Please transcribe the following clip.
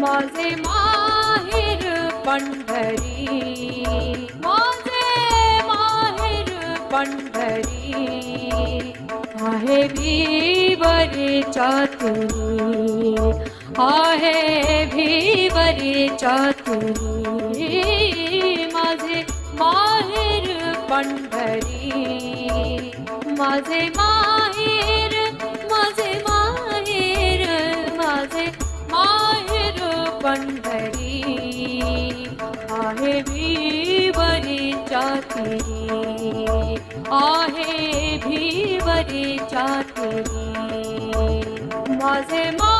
माझे माहेर पंढरी माझे माहेर पंढरी, आहे भीवरी चातुरी, आहे भीवरी चातुरी माझे माहेर पंढरी माझे माहेर पंढरी आहे भीवरी आहे भीवरी चातरी माझे मा